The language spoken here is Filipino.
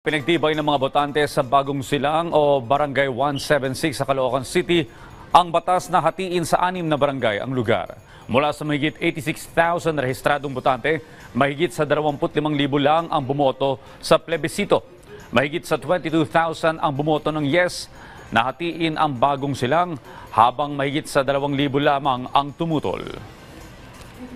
Pinagtibay ng mga botante sa Bagong Silang o Barangay 176 sa Caloocan City ang batas na hatiin sa anim na barangay ang lugar. Mula sa mahigit 86,000 rehistradong botante, mahigit sa 25,000 lang ang bumoto sa plebisito. Mahigit sa 22,000 ang bumoto ng yes na hatiin ang Bagong Silang habang mahigit sa 2,000 lamang ang tumutol.